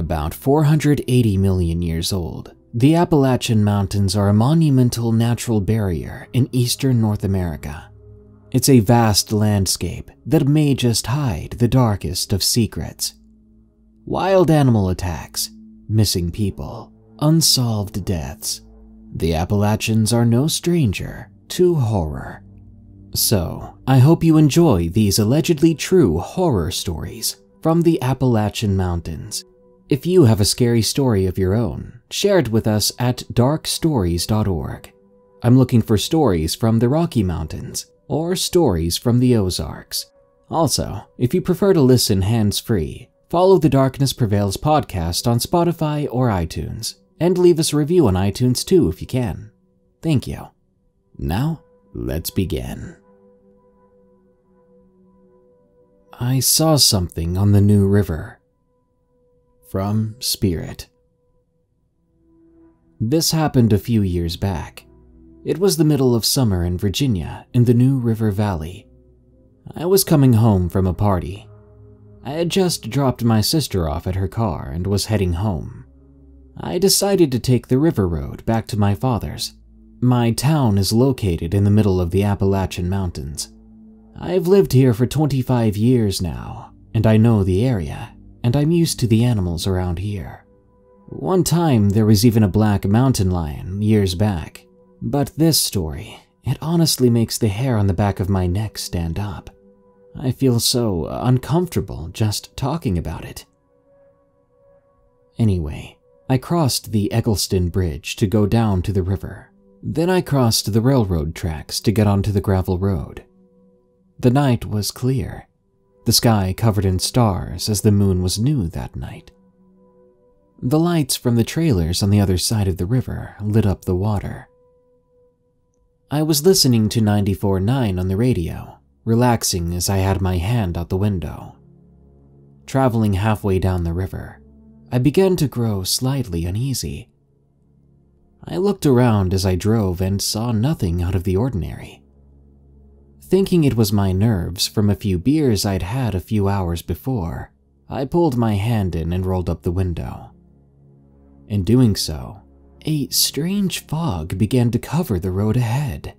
About 480 million years old, the Appalachian Mountains are a monumental natural barrier in eastern North America. It's a vast landscape that may just hide the darkest of secrets. Wild animal attacks, missing people, unsolved deaths. The Appalachians are no stranger to horror. So, I hope you enjoy these allegedly true horror stories from the Appalachian Mountains. If you have a scary story of your own, share it with us at darkstories.org. I'm looking for stories from the Rocky Mountains or stories from the Ozarks. Also, if you prefer to listen hands free, follow the Darkness Prevails podcast on Spotify or iTunes, and leave us a review on iTunes too if you can. Thank you. Now, let's begin. I saw something on the New River from Spirit. This happened a few years back. It was the middle of summer in Virginia in the New River Valley. I was coming home from a party. I had just dropped my sister off at her car and was heading home. I decided to take the river road back to my father's. My town is located in the middle of the Appalachian Mountains. I've lived here for 25 years now, and I know the area and I'm used to the animals around here. One time there was even a black mountain lion years back, but this story, it honestly makes the hair on the back of my neck stand up. I feel so uncomfortable just talking about it. Anyway, I crossed the Eggleston Bridge to go down to the river. Then I crossed the railroad tracks to get onto the gravel road. The night was clear, the sky covered in stars as the moon was new that night. The lights from the trailers on the other side of the river lit up the water. I was listening to 94.9 on the radio, relaxing as I had my hand out the window. Traveling halfway down the river, I began to grow slightly uneasy. I looked around as I drove and saw nothing out of the ordinary. Thinking it was my nerves from a few beers I'd had a few hours before, I pulled my hand in and rolled up the window. In doing so, a strange fog began to cover the road ahead.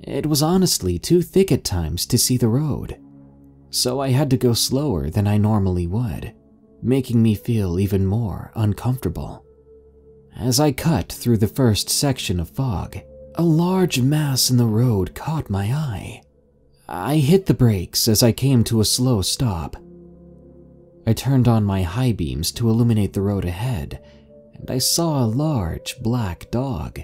It was honestly too thick at times to see the road, so I had to go slower than I normally would, making me feel even more uncomfortable. As I cut through the first section of fog, a large mass in the road caught my eye. I hit the brakes as I came to a slow stop. I turned on my high beams to illuminate the road ahead, and I saw a large black dog.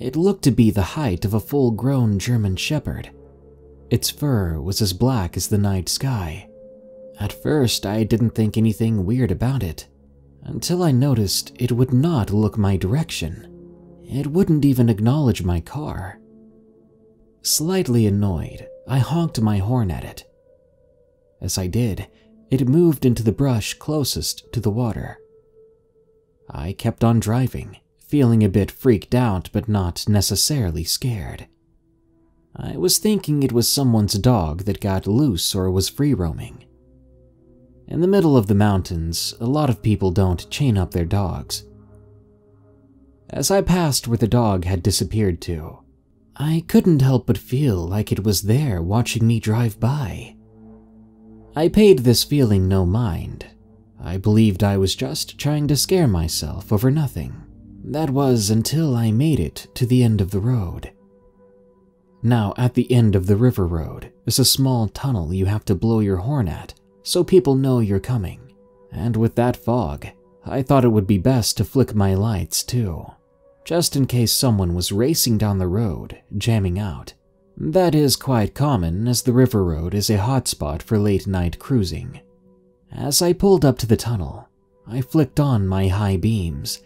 It looked to be the height of a full grown German Shepherd. Its fur was as black as the night sky. At first, I didn't think anything weird about it, until I noticed it would not look my direction. It wouldn't even acknowledge my car. Slightly annoyed, I honked my horn at it. As I did, it moved into the brush closest to the water. I kept on driving, feeling a bit freaked out but not necessarily scared. I was thinking it was someone's dog that got loose or was free roaming. In the middle of the mountains, a lot of people don't chain up their dogs. As I passed where the dog had disappeared to, I couldn't help but feel like it was there watching me drive by. I paid this feeling no mind. I believed I was just trying to scare myself over nothing. That was until I made it to the end of the road. Now, at the end of the river road is a small tunnel you have to blow your horn at so people know you're coming. And with that fog, I thought it would be best to flick my lights too just in case someone was racing down the road, jamming out. That is quite common as the river road is a hotspot for late night cruising. As I pulled up to the tunnel, I flicked on my high beams,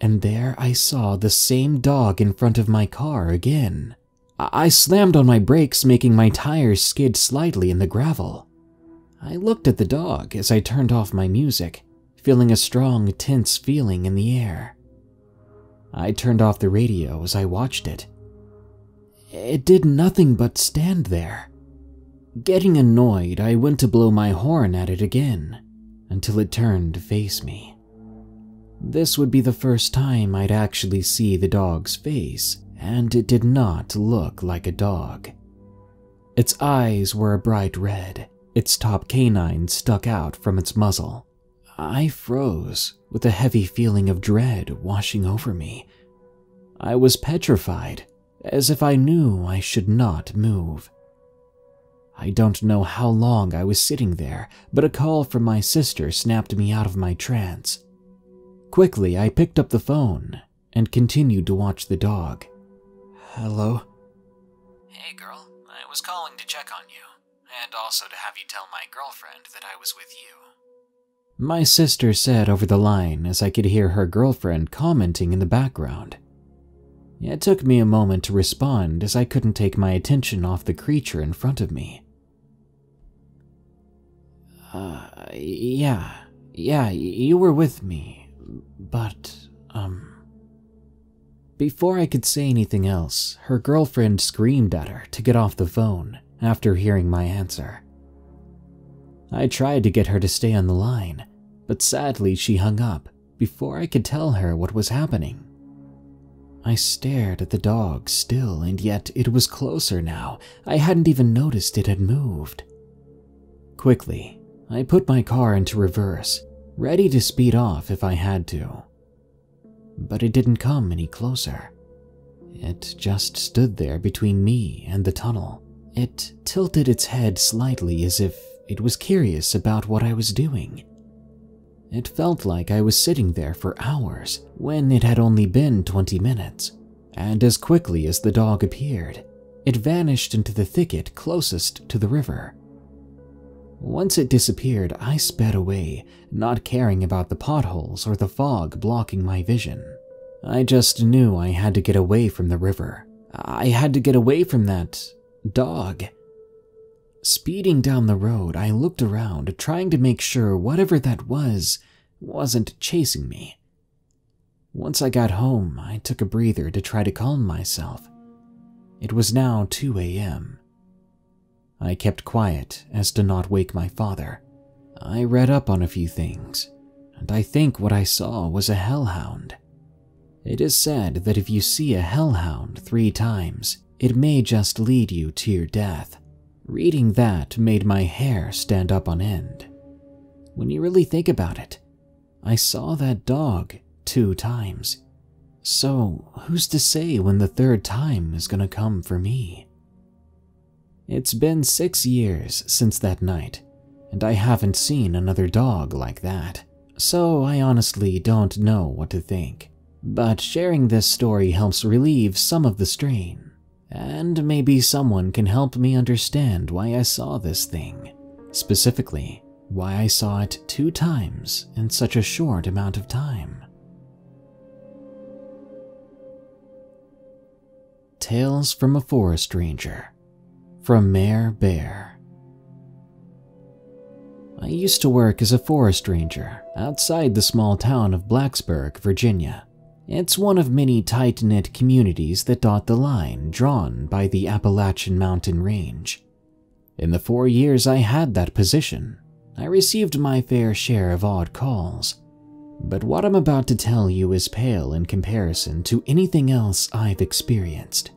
and there I saw the same dog in front of my car again. I slammed on my brakes, making my tires skid slightly in the gravel. I looked at the dog as I turned off my music, feeling a strong, tense feeling in the air. I turned off the radio as I watched it. It did nothing but stand there. Getting annoyed, I went to blow my horn at it again. until it turned to face me. This would be the first time I'd actually see the dog's face, and it did not look like a dog. Its eyes were a bright red, its top canine stuck out from its muzzle. I froze, with a heavy feeling of dread washing over me. I was petrified, as if I knew I should not move. I don't know how long I was sitting there, but a call from my sister snapped me out of my trance. Quickly, I picked up the phone and continued to watch the dog. Hello? Hey, girl. I was calling to check on you, and also to have you tell my girlfriend that I was with you. My sister said over the line as I could hear her girlfriend commenting in the background. It took me a moment to respond as I couldn't take my attention off the creature in front of me. Uh, yeah, yeah, you were with me, but, um. Before I could say anything else, her girlfriend screamed at her to get off the phone after hearing my answer. I tried to get her to stay on the line, but sadly she hung up before I could tell her what was happening. I stared at the dog still, and yet it was closer now. I hadn't even noticed it had moved. Quickly, I put my car into reverse, ready to speed off if I had to but it didn't come any closer. It just stood there between me and the tunnel. It tilted its head slightly as if it was curious about what I was doing. It felt like I was sitting there for hours when it had only been 20 minutes, and as quickly as the dog appeared, it vanished into the thicket closest to the river. Once it disappeared, I sped away, not caring about the potholes or the fog blocking my vision. I just knew I had to get away from the river. I had to get away from that dog. Speeding down the road, I looked around, trying to make sure whatever that was wasn't chasing me. Once I got home, I took a breather to try to calm myself. It was now 2 a.m. I kept quiet as to not wake my father. I read up on a few things, and I think what I saw was a hellhound. It is said that if you see a hellhound three times, it may just lead you to your death. Reading that made my hair stand up on end. When you really think about it, I saw that dog two times. So, who's to say when the third time is gonna come for me? It's been six years since that night, and I haven't seen another dog like that, so I honestly don't know what to think. But sharing this story helps relieve some of the strain, and maybe someone can help me understand why I saw this thing. Specifically, why I saw it two times in such a short amount of time. Tales from a Forest Ranger from Mare Bear. I used to work as a forest ranger outside the small town of Blacksburg, Virginia. It's one of many tight knit communities that dot the line drawn by the Appalachian Mountain Range. In the four years I had that position, I received my fair share of odd calls. But what I'm about to tell you is pale in comparison to anything else I've experienced.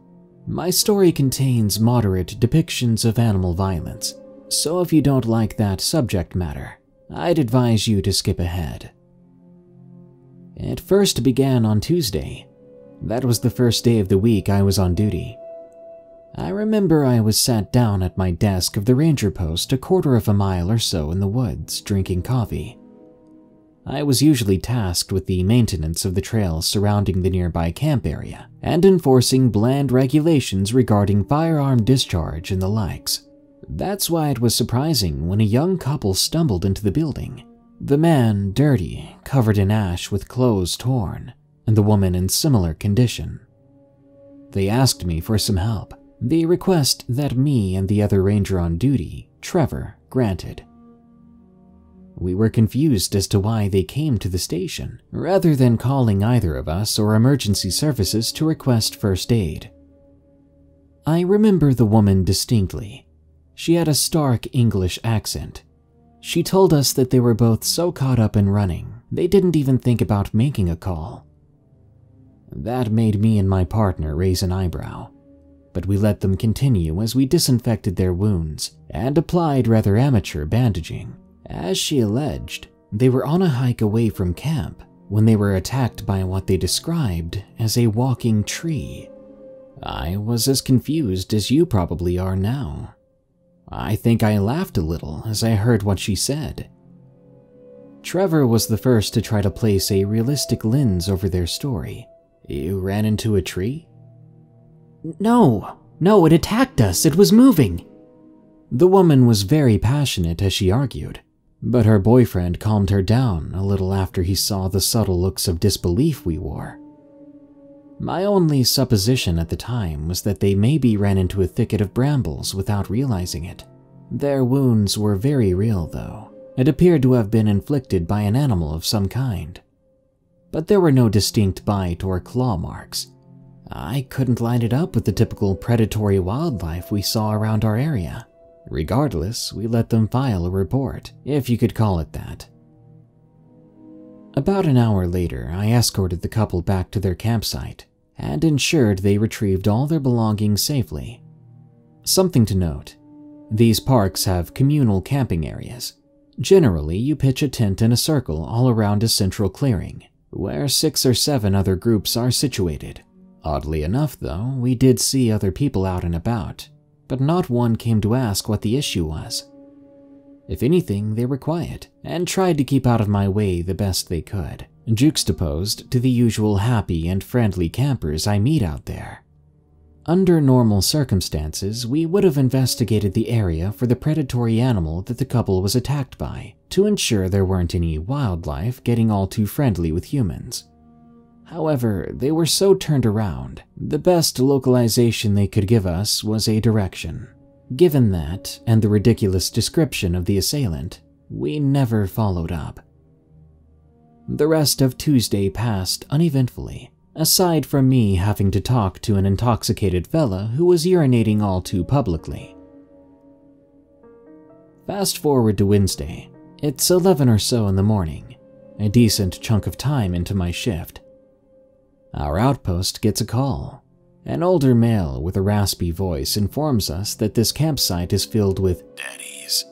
My story contains moderate depictions of animal violence, so if you don't like that subject matter, I'd advise you to skip ahead. It first began on Tuesday. That was the first day of the week I was on duty. I remember I was sat down at my desk of the ranger post a quarter of a mile or so in the woods, drinking coffee. I was usually tasked with the maintenance of the trails surrounding the nearby camp area and enforcing bland regulations regarding firearm discharge and the likes. That's why it was surprising when a young couple stumbled into the building. The man dirty, covered in ash with clothes torn, and the woman in similar condition. They asked me for some help, the request that me and the other ranger on duty, Trevor, granted. We were confused as to why they came to the station, rather than calling either of us or emergency services to request first aid. I remember the woman distinctly. She had a stark English accent. She told us that they were both so caught up in running, they didn't even think about making a call. That made me and my partner raise an eyebrow, but we let them continue as we disinfected their wounds and applied rather amateur bandaging. As she alleged, they were on a hike away from camp when they were attacked by what they described as a walking tree. I was as confused as you probably are now. I think I laughed a little as I heard what she said. Trevor was the first to try to place a realistic lens over their story. You ran into a tree? No, no, it attacked us. It was moving. The woman was very passionate as she argued, but her boyfriend calmed her down a little after he saw the subtle looks of disbelief we wore. My only supposition at the time was that they maybe ran into a thicket of brambles without realizing it. Their wounds were very real, though. It appeared to have been inflicted by an animal of some kind. But there were no distinct bite or claw marks. I couldn't line it up with the typical predatory wildlife we saw around our area. Regardless, we let them file a report, if you could call it that. About an hour later, I escorted the couple back to their campsite and ensured they retrieved all their belongings safely. Something to note these parks have communal camping areas. Generally, you pitch a tent in a circle all around a central clearing, where six or seven other groups are situated. Oddly enough, though, we did see other people out and about, but not one came to ask what the issue was. If anything, they were quiet and tried to keep out of my way the best they could juxtaposed to the usual happy and friendly campers I meet out there. Under normal circumstances, we would have investigated the area for the predatory animal that the couple was attacked by to ensure there weren't any wildlife getting all too friendly with humans. However, they were so turned around, the best localization they could give us was a direction. Given that, and the ridiculous description of the assailant, we never followed up. The rest of Tuesday passed uneventfully, aside from me having to talk to an intoxicated fella who was urinating all too publicly. Fast forward to Wednesday. It's 11 or so in the morning, a decent chunk of time into my shift. Our outpost gets a call. An older male with a raspy voice informs us that this campsite is filled with daddies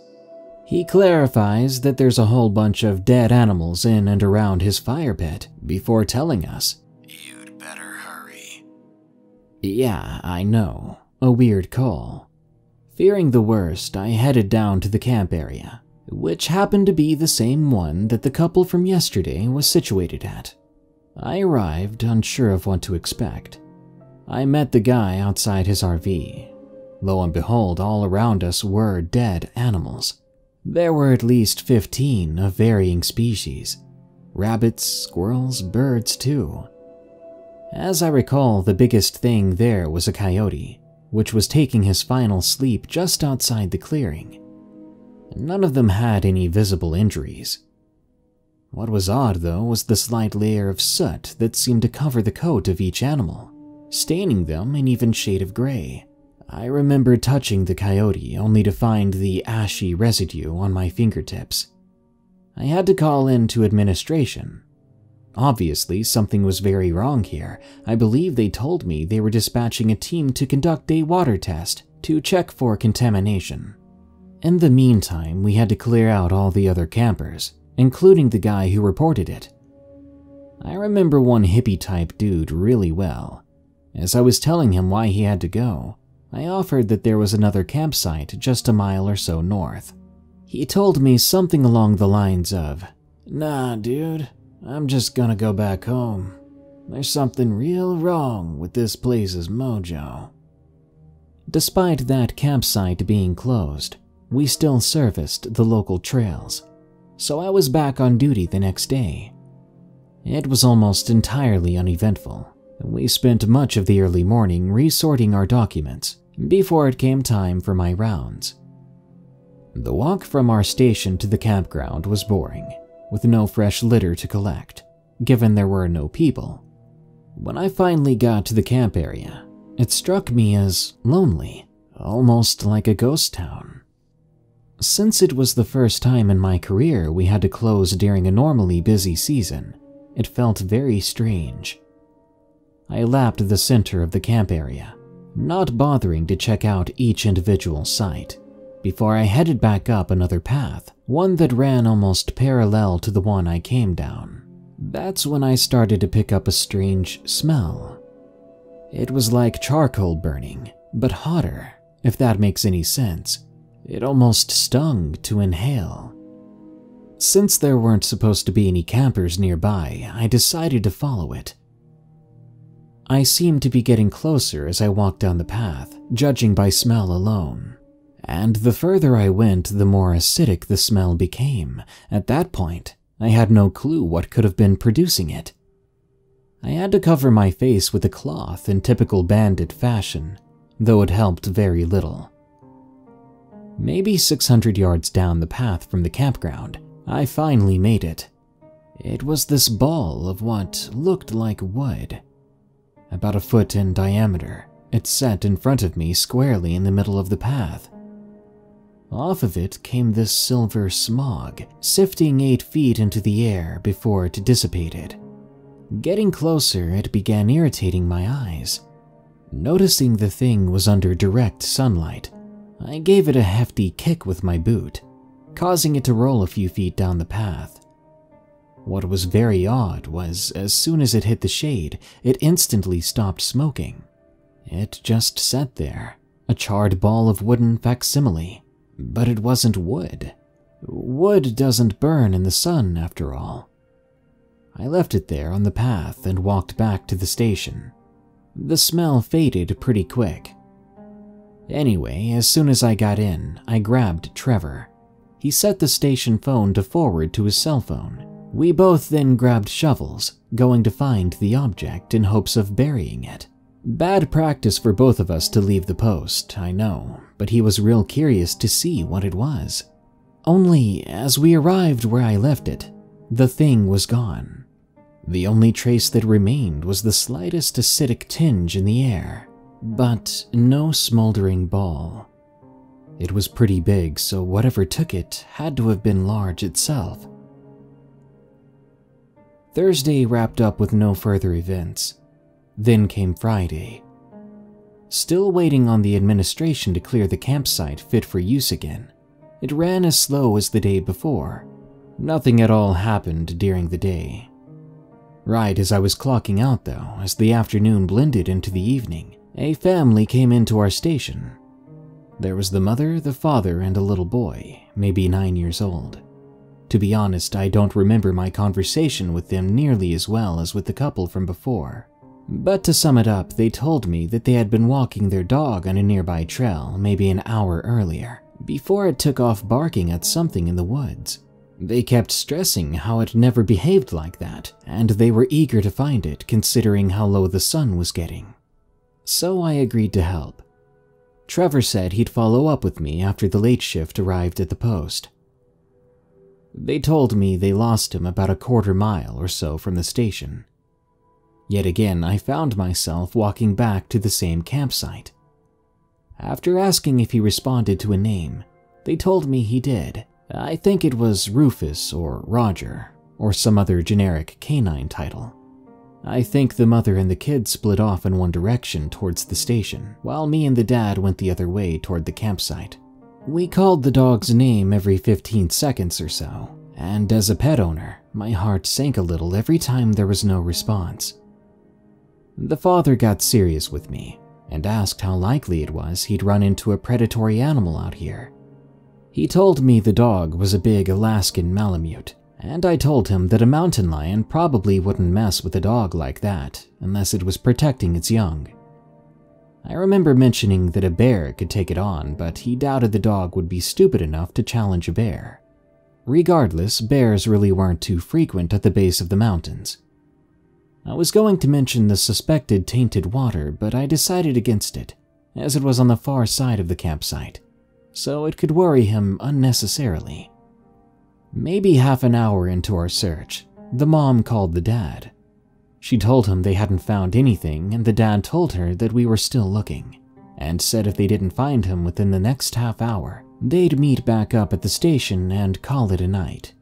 he clarifies that there's a whole bunch of dead animals in and around his fire pit before telling us, You'd better hurry. Yeah, I know. A weird call. Fearing the worst, I headed down to the camp area, which happened to be the same one that the couple from yesterday was situated at. I arrived unsure of what to expect. I met the guy outside his RV. Lo and behold, all around us were dead animals. There were at least 15 of varying species rabbits, squirrels, birds, too. As I recall, the biggest thing there was a coyote, which was taking his final sleep just outside the clearing. None of them had any visible injuries. What was odd, though, was the slight layer of soot that seemed to cover the coat of each animal, staining them an even shade of gray. I remember touching the coyote only to find the ashy residue on my fingertips. I had to call in to administration. Obviously, something was very wrong here. I believe they told me they were dispatching a team to conduct a water test to check for contamination. In the meantime, we had to clear out all the other campers, including the guy who reported it. I remember one hippie type dude really well. As I was telling him why he had to go, I offered that there was another campsite just a mile or so north. He told me something along the lines of, Nah, dude, I'm just gonna go back home. There's something real wrong with this place's mojo. Despite that campsite being closed, we still serviced the local trails, so I was back on duty the next day. It was almost entirely uneventful. We spent much of the early morning resorting our documents before it came time for my rounds. The walk from our station to the campground was boring, with no fresh litter to collect, given there were no people. When I finally got to the camp area, it struck me as lonely, almost like a ghost town. Since it was the first time in my career we had to close during a normally busy season, it felt very strange. I lapped the center of the camp area, not bothering to check out each individual site, before I headed back up another path, one that ran almost parallel to the one I came down. That's when I started to pick up a strange smell. It was like charcoal burning, but hotter, if that makes any sense. It almost stung to inhale. Since there weren't supposed to be any campers nearby, I decided to follow it. I seemed to be getting closer as I walked down the path, judging by smell alone. And the further I went, the more acidic the smell became. At that point, I had no clue what could have been producing it. I had to cover my face with a cloth in typical bandit fashion, though it helped very little. Maybe 600 yards down the path from the campground, I finally made it. It was this ball of what looked like wood. About a foot in diameter, it sat in front of me squarely in the middle of the path. Off of it came this silver smog, sifting eight feet into the air before it dissipated. Getting closer, it began irritating my eyes. Noticing the thing was under direct sunlight, I gave it a hefty kick with my boot, causing it to roll a few feet down the path. What was very odd was, as soon as it hit the shade, it instantly stopped smoking. It just sat there, a charred ball of wooden facsimile. But it wasn't wood. Wood doesn't burn in the sun, after all. I left it there on the path and walked back to the station. The smell faded pretty quick. Anyway, as soon as I got in, I grabbed Trevor. He set the station phone to forward to his cell phone. We both then grabbed shovels, going to find the object in hopes of burying it. Bad practice for both of us to leave the post, I know, but he was real curious to see what it was. Only, as we arrived where I left it, the thing was gone. The only trace that remained was the slightest acidic tinge in the air, but no smoldering ball. It was pretty big, so whatever took it had to have been large itself. Thursday wrapped up with no further events. Then came Friday. Still waiting on the administration to clear the campsite fit for use again, it ran as slow as the day before. Nothing at all happened during the day. Right as I was clocking out, though, as the afternoon blended into the evening, a family came into our station. There was the mother, the father, and a little boy, maybe nine years old. To be honest, I don't remember my conversation with them nearly as well as with the couple from before. But to sum it up, they told me that they had been walking their dog on a nearby trail maybe an hour earlier, before it took off barking at something in the woods. They kept stressing how it never behaved like that, and they were eager to find it considering how low the sun was getting. So I agreed to help. Trevor said he'd follow up with me after the late shift arrived at the post. They told me they lost him about a quarter mile or so from the station. Yet again, I found myself walking back to the same campsite. After asking if he responded to a name, they told me he did. I think it was Rufus or Roger, or some other generic canine title. I think the mother and the kid split off in one direction towards the station, while me and the dad went the other way toward the campsite. We called the dog's name every 15 seconds or so, and as a pet owner, my heart sank a little every time there was no response. The father got serious with me and asked how likely it was he'd run into a predatory animal out here. He told me the dog was a big Alaskan Malamute, and I told him that a mountain lion probably wouldn't mess with a dog like that unless it was protecting its young. I remember mentioning that a bear could take it on, but he doubted the dog would be stupid enough to challenge a bear. Regardless, bears really weren't too frequent at the base of the mountains. I was going to mention the suspected tainted water, but I decided against it, as it was on the far side of the campsite, so it could worry him unnecessarily. Maybe half an hour into our search, the mom called the dad. She told him they hadn't found anything, and the dad told her that we were still looking, and said if they didn't find him within the next half hour, They'd meet back up at the station and call it a night.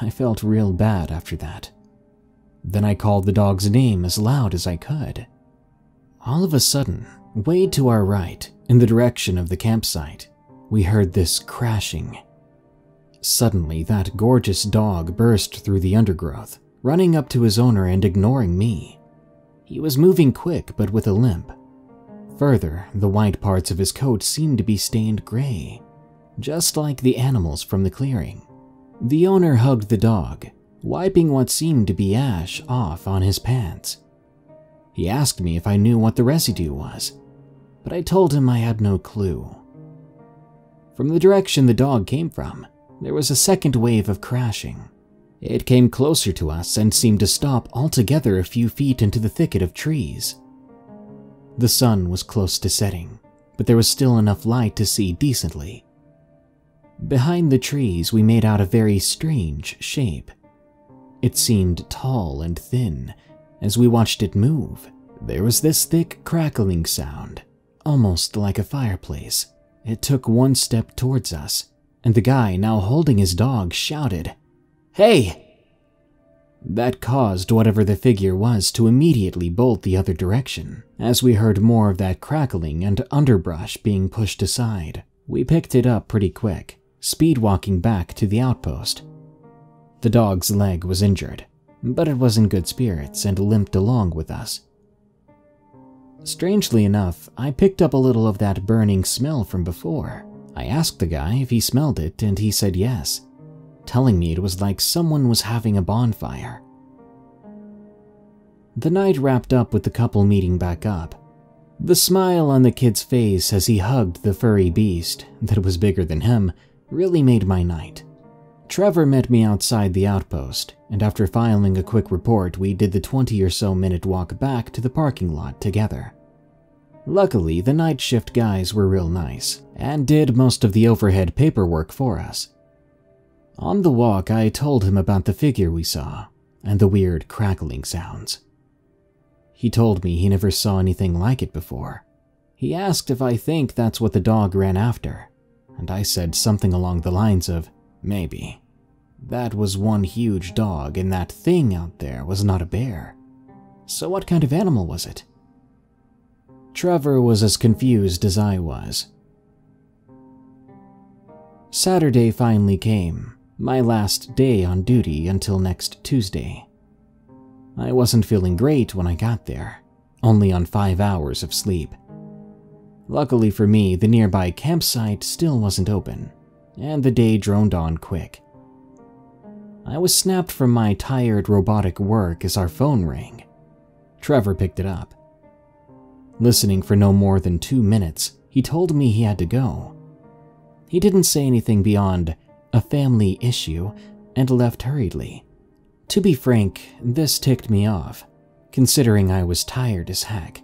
I felt real bad after that. Then I called the dog's name as loud as I could. All of a sudden, way to our right, in the direction of the campsite, we heard this crashing. Suddenly, that gorgeous dog burst through the undergrowth, running up to his owner and ignoring me. He was moving quick but with a limp. Further, the white parts of his coat seemed to be stained gray, just like the animals from the clearing. The owner hugged the dog, wiping what seemed to be ash off on his pants. He asked me if I knew what the residue was, but I told him I had no clue. From the direction the dog came from, there was a second wave of crashing. It came closer to us and seemed to stop altogether a few feet into the thicket of trees. The sun was close to setting, but there was still enough light to see decently. Behind the trees, we made out a very strange shape. It seemed tall and thin. As we watched it move, there was this thick crackling sound, almost like a fireplace. It took one step towards us, and the guy, now holding his dog, shouted, Hey! That caused whatever the figure was to immediately bolt the other direction, as we heard more of that crackling and underbrush being pushed aside. We picked it up pretty quick, speed walking back to the outpost. The dog's leg was injured, but it was in good spirits and limped along with us. Strangely enough, I picked up a little of that burning smell from before. I asked the guy if he smelled it, and he said yes, telling me it was like someone was having a bonfire. The night wrapped up with the couple meeting back up. The smile on the kid's face as he hugged the furry beast that was bigger than him really made my night. Trevor met me outside the outpost, and after filing a quick report, we did the 20 or so minute walk back to the parking lot together. Luckily, the night shift guys were real nice and did most of the overhead paperwork for us. On the walk, I told him about the figure we saw and the weird crackling sounds. He told me he never saw anything like it before. He asked if I think that's what the dog ran after, and I said something along the lines of, maybe. That was one huge dog, and that thing out there was not a bear. So, what kind of animal was it? Trevor was as confused as I was. Saturday finally came, my last day on duty until next Tuesday. I wasn't feeling great when I got there, only on five hours of sleep. Luckily for me, the nearby campsite still wasn't open, and the day droned on quick. I was snapped from my tired robotic work as our phone rang. Trevor picked it up. Listening for no more than two minutes, he told me he had to go. He didn't say anything beyond a family issue and left hurriedly. To be frank, this ticked me off, considering I was tired as heck.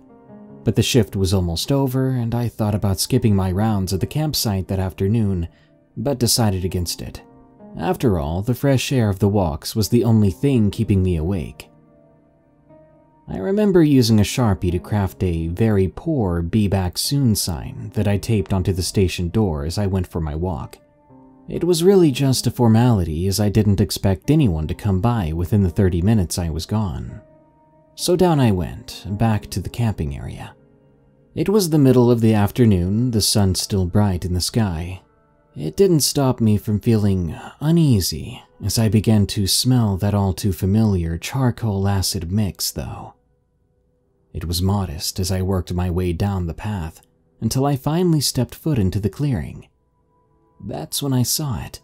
But the shift was almost over, and I thought about skipping my rounds at the campsite that afternoon, but decided against it. After all, the fresh air of the walks was the only thing keeping me awake. I remember using a sharpie to craft a very poor be back soon sign that I taped onto the station door as I went for my walk. It was really just a formality as I didn't expect anyone to come by within the 30 minutes I was gone. So down I went, back to the camping area. It was the middle of the afternoon, the sun still bright in the sky. It didn't stop me from feeling uneasy as I began to smell that all too familiar charcoal acid mix, though. It was modest as I worked my way down the path until I finally stepped foot into the clearing. That's when I saw it.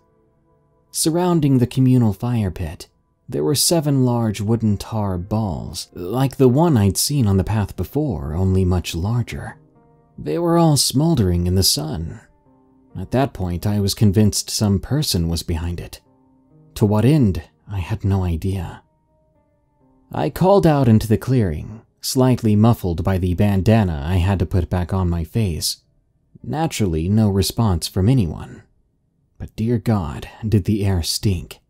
Surrounding the communal fire pit, there were seven large wooden tar balls, like the one I'd seen on the path before, only much larger. They were all smoldering in the sun. At that point, I was convinced some person was behind it. To what end, I had no idea. I called out into the clearing, slightly muffled by the bandana I had to put back on my face. Naturally, no response from anyone. But dear God, did the air stink.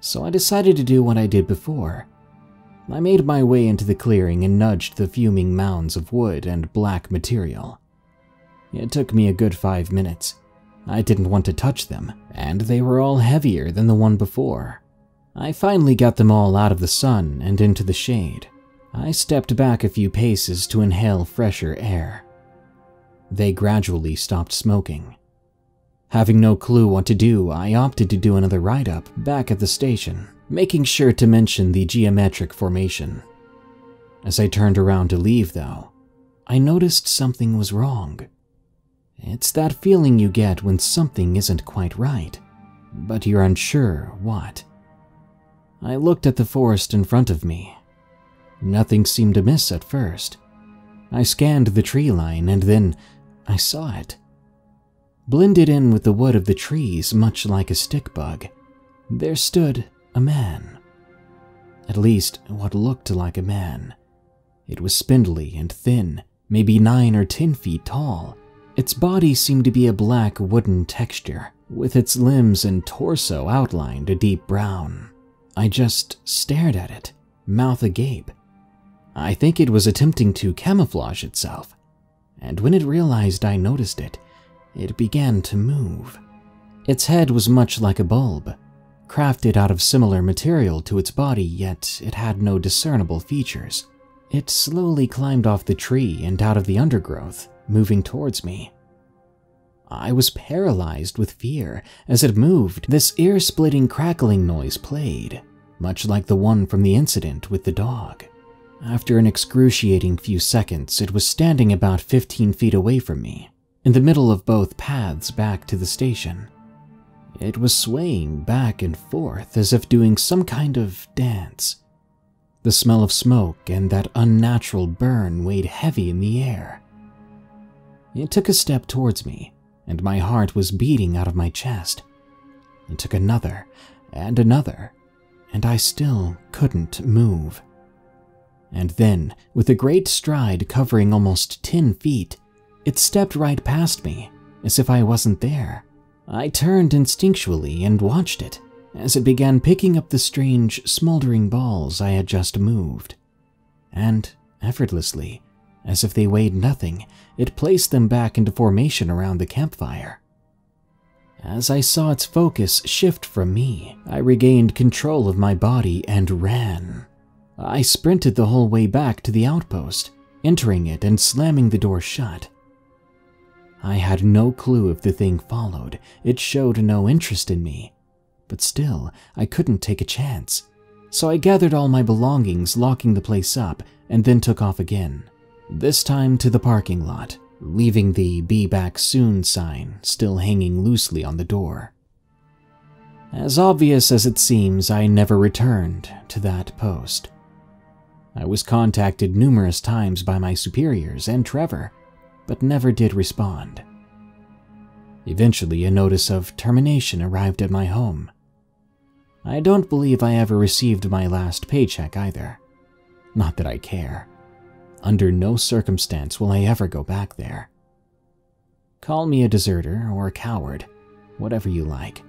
So I decided to do what I did before. I made my way into the clearing and nudged the fuming mounds of wood and black material. It took me a good five minutes, I didn't want to touch them, and they were all heavier than the one before. I finally got them all out of the sun and into the shade. I stepped back a few paces to inhale fresher air. They gradually stopped smoking. Having no clue what to do, I opted to do another ride up back at the station, making sure to mention the geometric formation. As I turned around to leave, though, I noticed something was wrong. It's that feeling you get when something isn't quite right, but you're unsure what. I looked at the forest in front of me. Nothing seemed amiss at first. I scanned the tree line and then I saw it. Blended in with the wood of the trees, much like a stick bug, there stood a man. At least, what looked like a man. It was spindly and thin, maybe nine or ten feet tall. Its body seemed to be a black wooden texture, with its limbs and torso outlined a deep brown. I just stared at it, mouth agape. I think it was attempting to camouflage itself, and when it realized I noticed it, it began to move. Its head was much like a bulb, crafted out of similar material to its body, yet it had no discernible features. It slowly climbed off the tree and out of the undergrowth, moving towards me. I was paralyzed with fear. As it moved, this ear splitting crackling noise played, much like the one from the incident with the dog. After an excruciating few seconds, it was standing about 15 feet away from me, in the middle of both paths back to the station. It was swaying back and forth as if doing some kind of dance. The smell of smoke and that unnatural burn weighed heavy in the air. It took a step towards me, and my heart was beating out of my chest. It took another and another, and I still couldn't move. And then, with a great stride covering almost 10 feet, it stepped right past me, as if I wasn't there. I turned instinctually and watched it as it began picking up the strange, smoldering balls I had just moved. And, effortlessly, as if they weighed nothing, it placed them back into formation around the campfire. As I saw its focus shift from me, I regained control of my body and ran. I sprinted the whole way back to the outpost, entering it and slamming the door shut. I had no clue if the thing followed. It showed no interest in me, but still, I couldn't take a chance. So I gathered all my belongings, locking the place up, and then took off again. This time to the parking lot, leaving the Be Back Soon sign still hanging loosely on the door. As obvious as it seems, I never returned to that post. I was contacted numerous times by my superiors and Trevor, but never did respond. Eventually, a notice of termination arrived at my home. I don't believe I ever received my last paycheck either. Not that I care. Under no circumstance will I ever go back there. Call me a deserter or a coward, whatever you like.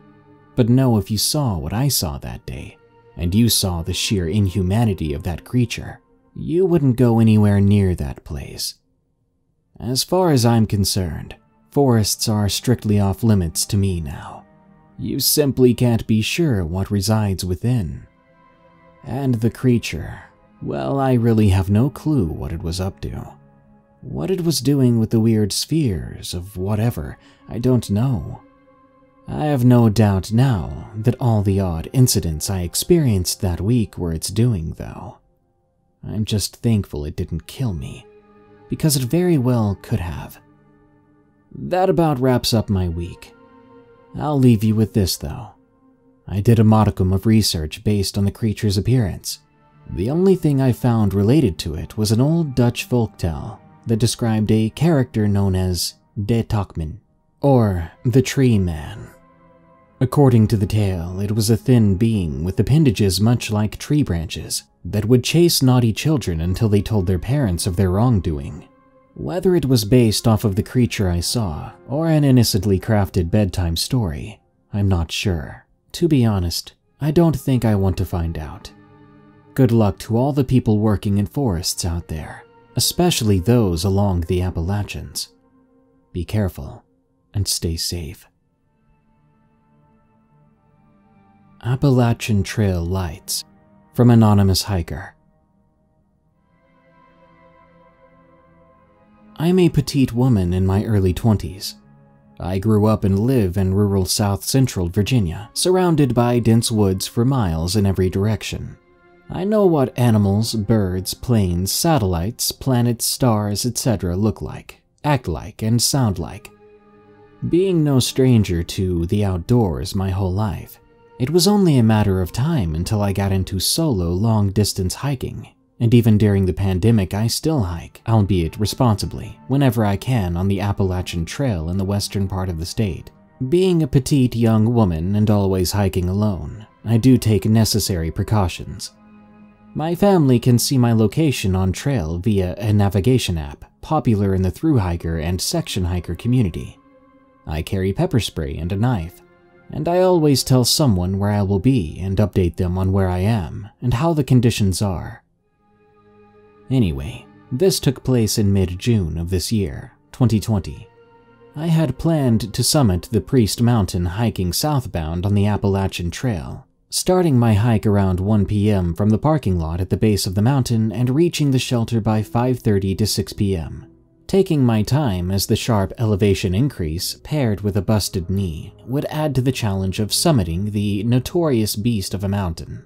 But know if you saw what I saw that day, and you saw the sheer inhumanity of that creature, you wouldn't go anywhere near that place. As far as I'm concerned, forests are strictly off limits to me now. You simply can't be sure what resides within. And the creature, well, I really have no clue what it was up to. What it was doing with the weird spheres of whatever, I don't know. I have no doubt now that all the odd incidents I experienced that week were its doing, though. I'm just thankful it didn't kill me, because it very well could have. That about wraps up my week. I'll leave you with this, though. I did a modicum of research based on the creature's appearance. The only thing I found related to it was an old Dutch folktale that described a character known as De Tokman, or the Tree Man. According to the tale, it was a thin being with appendages much like tree branches that would chase naughty children until they told their parents of their wrongdoing. Whether it was based off of the creature I saw or an innocently crafted bedtime story, I'm not sure. To be honest, I don't think I want to find out. Good luck to all the people working in forests out there, especially those along the Appalachians. Be careful and stay safe. Appalachian Trail Lights from Anonymous Hiker. I'm a petite woman in my early 20s. I grew up and live in rural south central Virginia, surrounded by dense woods for miles in every direction. I know what animals, birds, planes, satellites, planets, stars, etc. look like, act like, and sound like. Being no stranger to the outdoors my whole life, it was only a matter of time until I got into solo long distance hiking, and even during the pandemic, I still hike, albeit responsibly, whenever I can on the Appalachian Trail in the western part of the state. Being a petite young woman and always hiking alone, I do take necessary precautions. My family can see my location on trail via a navigation app popular in the through hiker and section hiker community. I carry pepper spray and a knife, and I always tell someone where I will be and update them on where I am and how the conditions are. Anyway, this took place in mid June of this year, 2020. I had planned to summit the Priest Mountain hiking southbound on the Appalachian Trail, starting my hike around 1 p.m. from the parking lot at the base of the mountain and reaching the shelter by 5:30 to 6 p.m taking my time as the sharp elevation increase, paired with a busted knee, would add to the challenge of summiting the notorious beast of a mountain.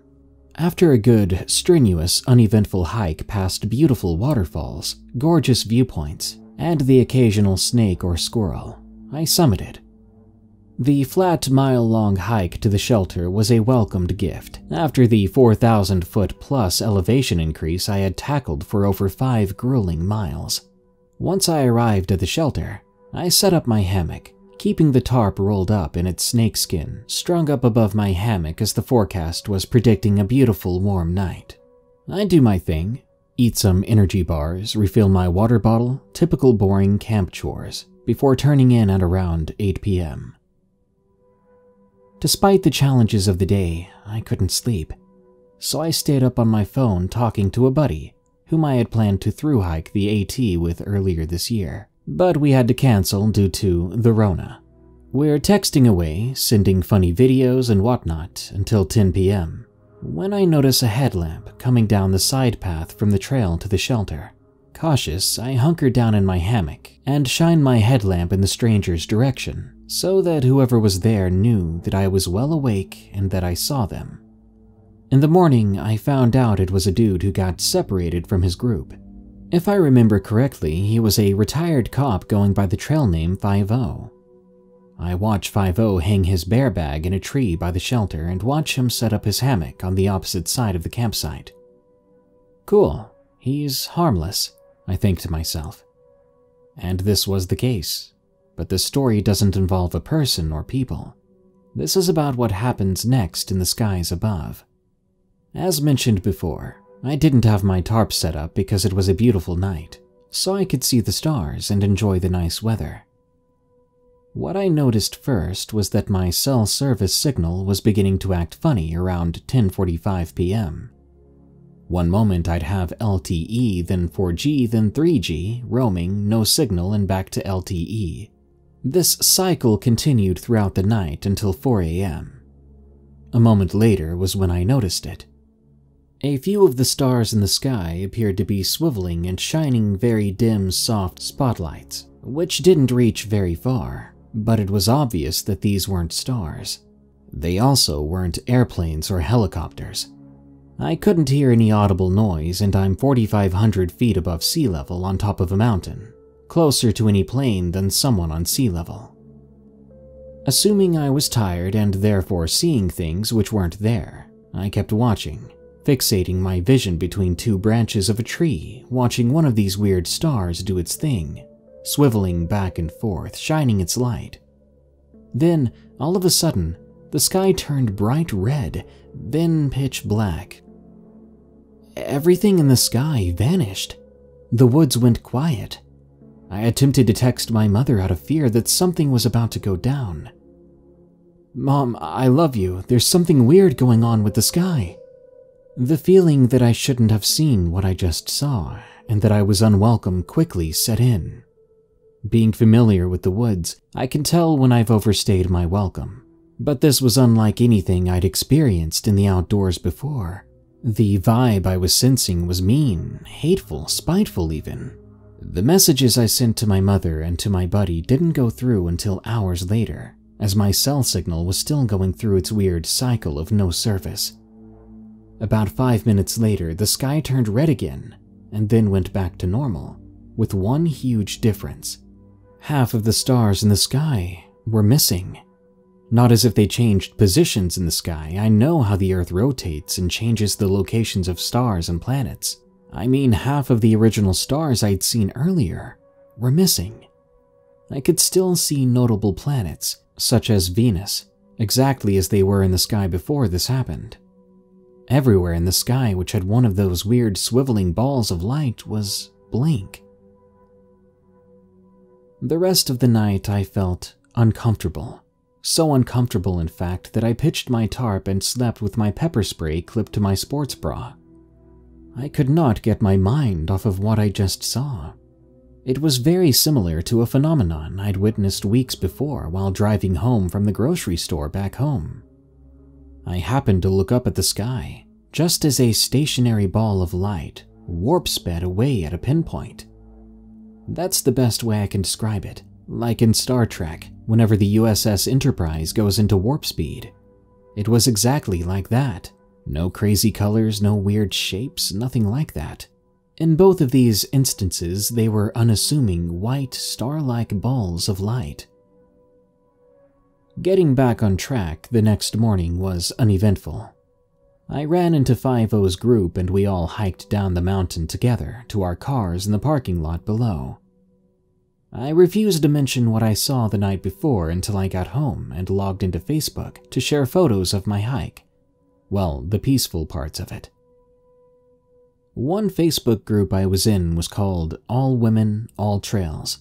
After a good, strenuous, uneventful hike past beautiful waterfalls, gorgeous viewpoints, and the occasional snake or squirrel, I summited. The flat mile long hike to the shelter was a welcomed gift after the 4,000 foot plus elevation increase I had tackled for over five grueling miles. Once I arrived at the shelter, I set up my hammock, keeping the tarp rolled up in its snakeskin, strung up above my hammock as the forecast was predicting a beautiful warm night. I do my thing, eat some energy bars, refill my water bottle, typical boring camp chores, before turning in at around 8 p.m. Despite the challenges of the day, I couldn't sleep, so I stayed up on my phone talking to a buddy whom I had planned to through hike the AT with earlier this year, but we had to cancel due to the Rona. We're texting away, sending funny videos and whatnot until 10 p.m. when I notice a headlamp coming down the side path from the trail to the shelter. Cautious, I hunker down in my hammock and shine my headlamp in the stranger's direction so that whoever was there knew that I was well awake and that I saw them. In the morning, I found out it was a dude who got separated from his group. If I remember correctly, he was a retired cop going by the trail name 5 I watch 5 hang his bear bag in a tree by the shelter and watch him set up his hammock on the opposite side of the campsite. Cool, he's harmless, I think to myself. And this was the case, but the story doesn't involve a person or people. This is about what happens next in the skies above. As mentioned before, I didn't have my tarp set up because it was a beautiful night, so I could see the stars and enjoy the nice weather. What I noticed first was that my cell service signal was beginning to act funny around 10:45 p.m. One moment I'd have LTE, then 4G, then 3G, roaming, no signal, and back to LTE. This cycle continued throughout the night until 4 a.m. A moment later was when I noticed it. A few of the stars in the sky appeared to be swiveling and shining very dim, soft spotlights, which didn't reach very far, but it was obvious that these weren't stars. They also weren't airplanes or helicopters. I couldn't hear any audible noise, and I'm 4,500 feet above sea level on top of a mountain, closer to any plane than someone on sea level. Assuming I was tired and therefore seeing things which weren't there, I kept watching fixating my vision between two branches of a tree, watching one of these weird stars do its thing, swiveling back and forth, shining its light. Then, all of a sudden, the sky turned bright red, then pitch black. Everything in the sky vanished. The woods went quiet. I attempted to text my mother out of fear that something was about to go down. Mom, I love you. There's something weird going on with the sky. The feeling that I shouldn't have seen what I just saw and that I was unwelcome quickly set in. Being familiar with the woods, I can tell when I've overstayed my welcome. But this was unlike anything I'd experienced in the outdoors before. The vibe I was sensing was mean, hateful, spiteful, even. The messages I sent to my mother and to my buddy didn't go through until hours later, as my cell signal was still going through its weird cycle of no service. About five minutes later, the sky turned red again and then went back to normal, with one huge difference. Half of the stars in the sky were missing. Not as if they changed positions in the sky. I know how the Earth rotates and changes the locations of stars and planets. I mean, half of the original stars I'd seen earlier were missing. I could still see notable planets, such as Venus, exactly as they were in the sky before this happened. Everywhere in the sky, which had one of those weird swiveling balls of light, was blank. The rest of the night I felt uncomfortable. So uncomfortable, in fact, that I pitched my tarp and slept with my pepper spray clipped to my sports bra. I could not get my mind off of what I just saw. It was very similar to a phenomenon I'd witnessed weeks before while driving home from the grocery store back home. I happened to look up at the sky, just as a stationary ball of light warp sped away at a pinpoint. That's the best way I can describe it, like in Star Trek, whenever the USS Enterprise goes into warp speed. It was exactly like that. No crazy colors, no weird shapes, nothing like that. In both of these instances, they were unassuming white, star like balls of light. Getting back on track the next morning was uneventful. I ran into 5-O's group and we all hiked down the mountain together to our cars in the parking lot below. I refused to mention what I saw the night before until I got home and logged into Facebook to share photos of my hike. Well, the peaceful parts of it. One Facebook group I was in was called All Women, All Trails,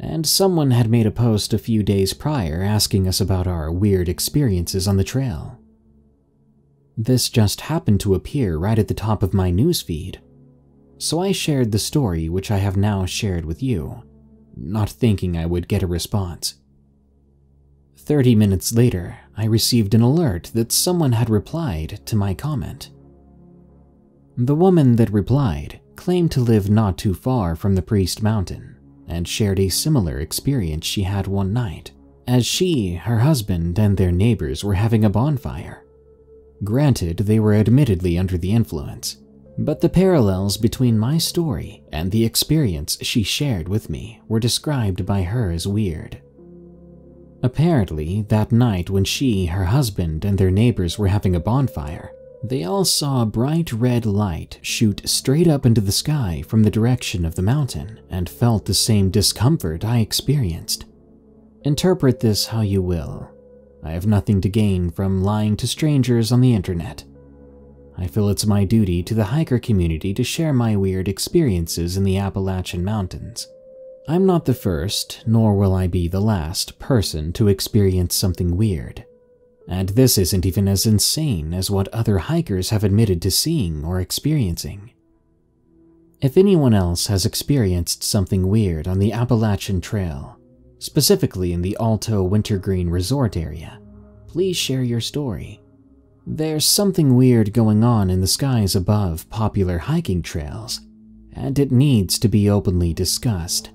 and someone had made a post a few days prior asking us about our weird experiences on the trail. This just happened to appear right at the top of my newsfeed, so I shared the story which I have now shared with you, not thinking I would get a response. Thirty minutes later, I received an alert that someone had replied to my comment. The woman that replied claimed to live not too far from the Priest Mountain and shared a similar experience she had one night, as she, her husband, and their neighbors were having a bonfire. Granted, they were admittedly under the influence, but the parallels between my story and the experience she shared with me were described by her as weird. Apparently, that night when she, her husband, and their neighbors were having a bonfire, they all saw a bright red light shoot straight up into the sky from the direction of the mountain and felt the same discomfort I experienced. Interpret this how you will. I have nothing to gain from lying to strangers on the internet. I feel it's my duty to the hiker community to share my weird experiences in the Appalachian Mountains. I'm not the first, nor will I be the last person to experience something weird. And this isn't even as insane as what other hikers have admitted to seeing or experiencing. If anyone else has experienced something weird on the Appalachian Trail, specifically in the Alto Wintergreen Resort area, please share your story. There's something weird going on in the skies above popular hiking trails, and it needs to be openly discussed.